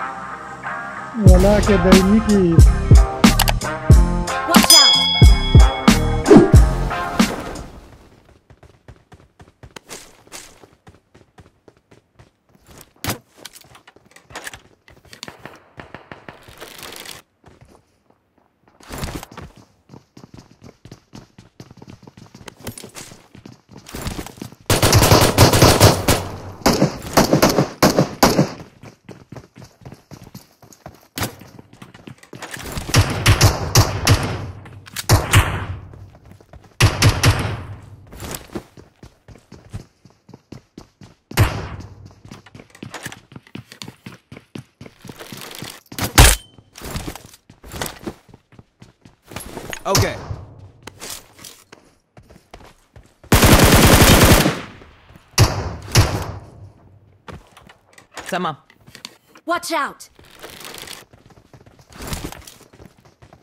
वला के दैनिकी Okay. Tamam. Watch out!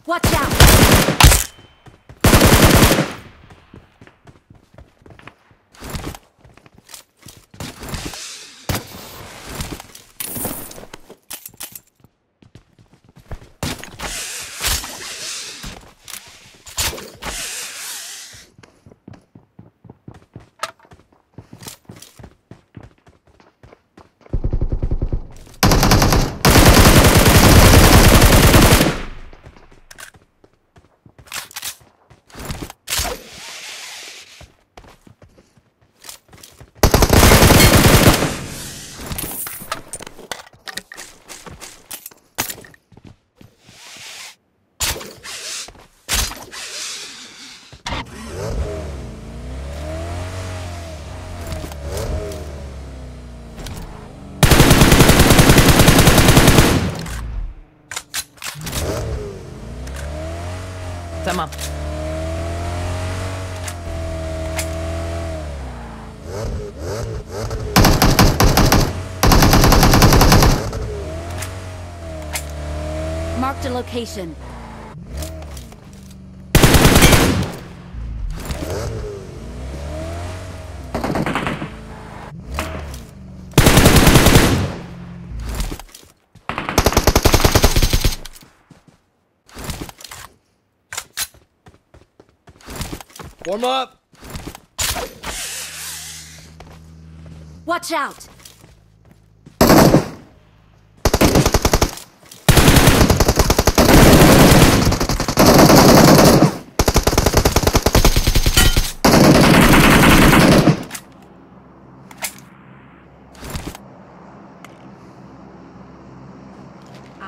Watch out! Tamam. Marked a location. Warm up. Watch out!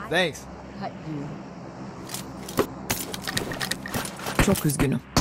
Thanks. Çok üzgünüm.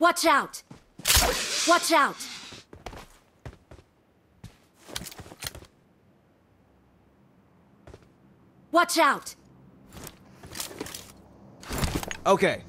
Watch out! Watch out! Watch out! Okay.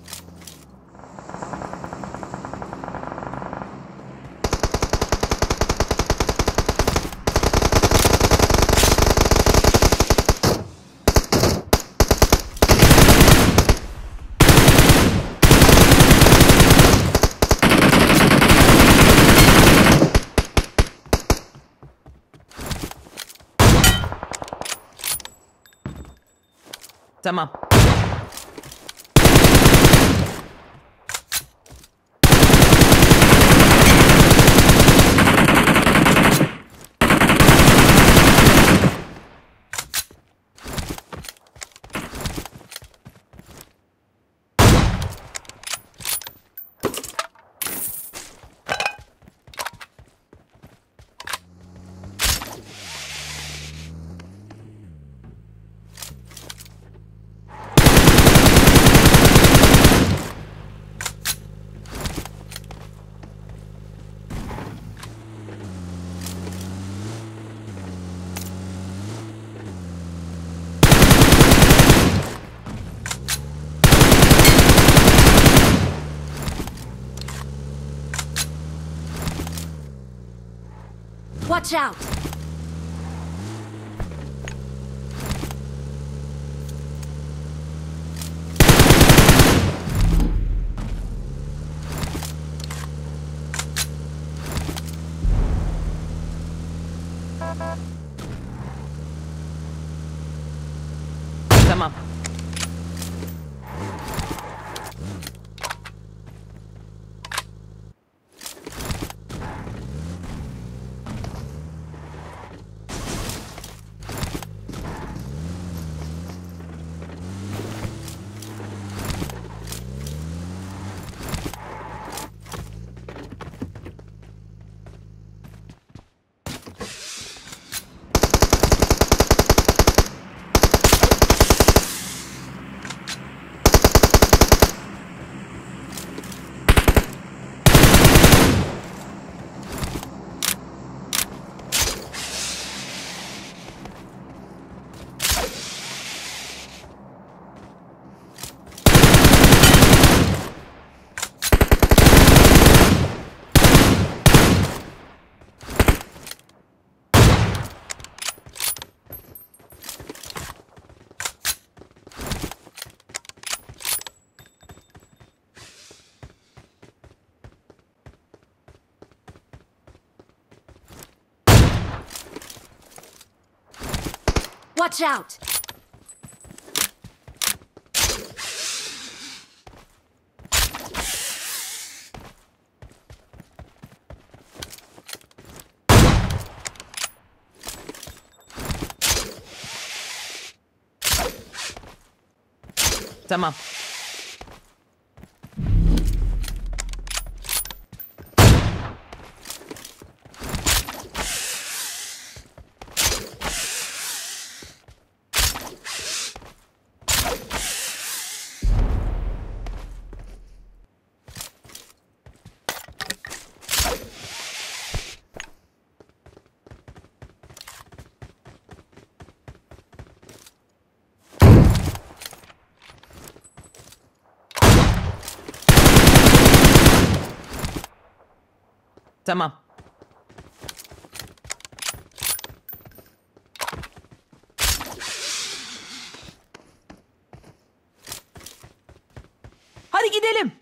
Tamam. Watch out! Tamam. Watch out! Tamam. Tamam. Hadi gidelim.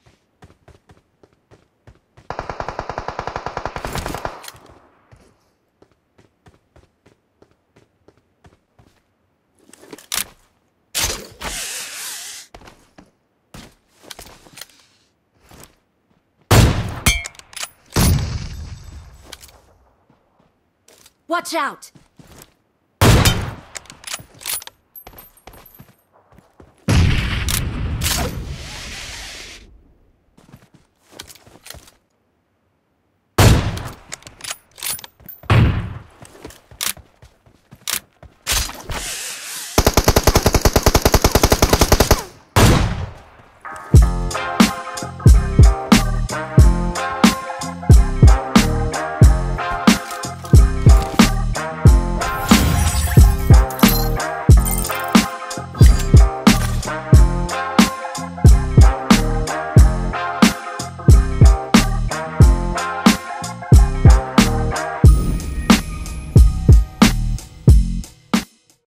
Watch out!